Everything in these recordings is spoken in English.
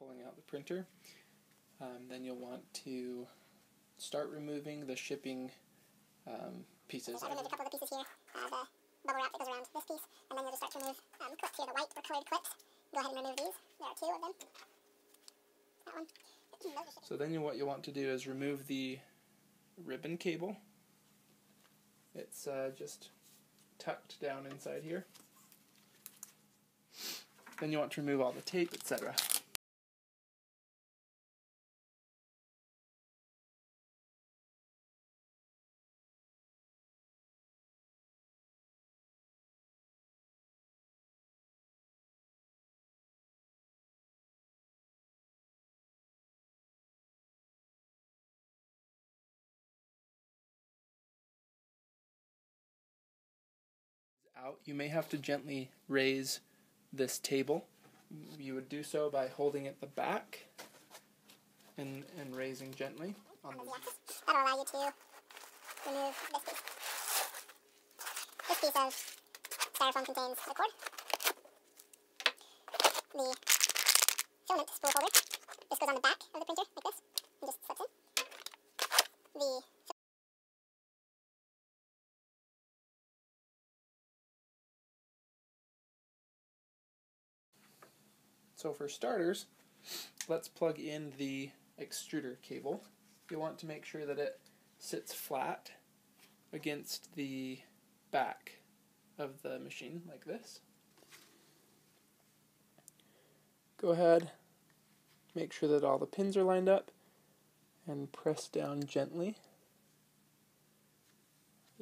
pulling out the printer, um, then you'll want to start removing the shipping um, pieces. So I removed a couple of the pieces here, uh, the bubble wrap that goes around this piece, and then you'll just start to remove um, clips here, the white or colored clips. Go ahead and remove these. There are two of them. That one. So then you, what you want to do is remove the ribbon cable. It's uh, just tucked down inside here. Then you want to remove all the tape, etc. out, you may have to gently raise this table. You would do so by holding it the back and, and raising gently. On the That'll allow you to remove this piece. This piece of styrofoam contains cord, the filament spool holder. This goes on the back of the printer like this and just slips in. The So for starters, let's plug in the extruder cable. You want to make sure that it sits flat against the back of the machine like this. Go ahead, make sure that all the pins are lined up and press down gently.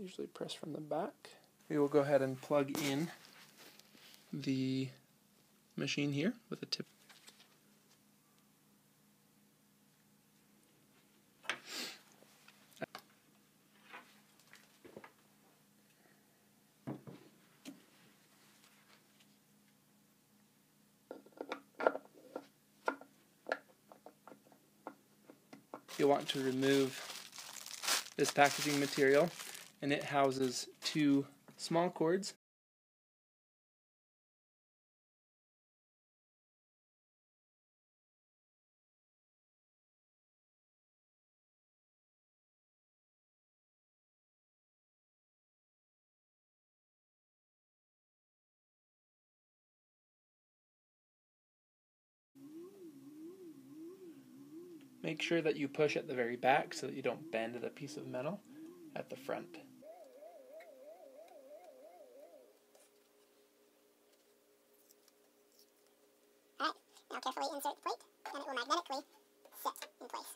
Usually press from the back. We will go ahead and plug in the machine here with a tip. You'll want to remove this packaging material and it houses two small cords Make sure that you push at the very back so that you don't bend the piece of metal at the front. Alright, now carefully insert the plate and it will magnetically sit in place.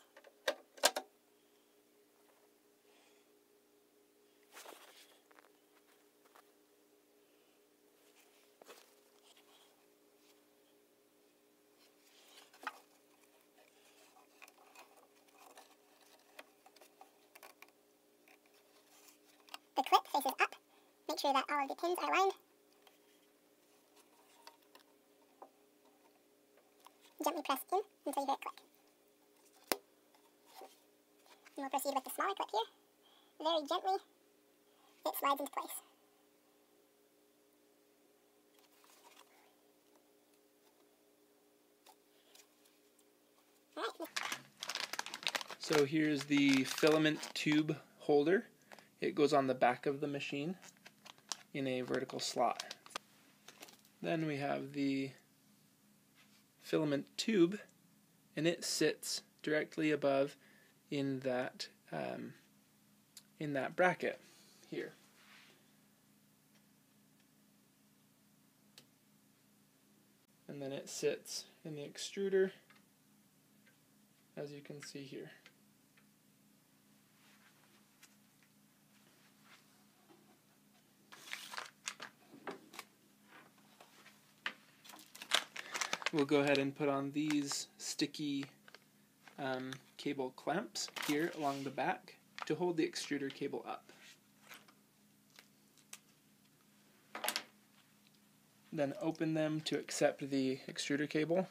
The clip faces up. Make sure that all of the pins are aligned. Gently press in until you hear it click. And we'll proceed with the smaller clip here. Very gently, it slides into place. So here's the filament tube holder. It goes on the back of the machine in a vertical slot. Then we have the filament tube and it sits directly above in that um, in that bracket here. And then it sits in the extruder as you can see here. We'll go ahead and put on these sticky um, cable clamps here along the back to hold the extruder cable up. Then open them to accept the extruder cable.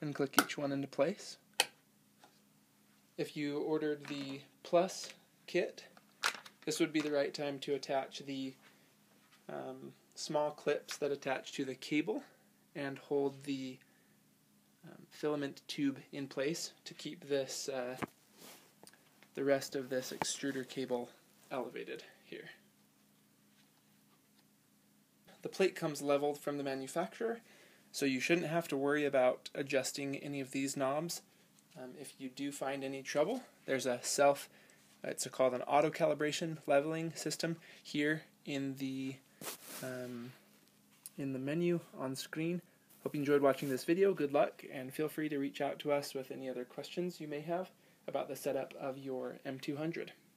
And click each one into place. If you ordered the Plus kit, this would be the right time to attach the um, small clips that attach to the cable and hold the um, filament tube in place to keep this uh, the rest of this extruder cable elevated here. The plate comes leveled from the manufacturer, so you shouldn't have to worry about adjusting any of these knobs. Um, if you do find any trouble, there's a self, it's called an auto calibration leveling system here in the um, in the menu on screen. Hope you enjoyed watching this video. Good luck, and feel free to reach out to us with any other questions you may have about the setup of your M200.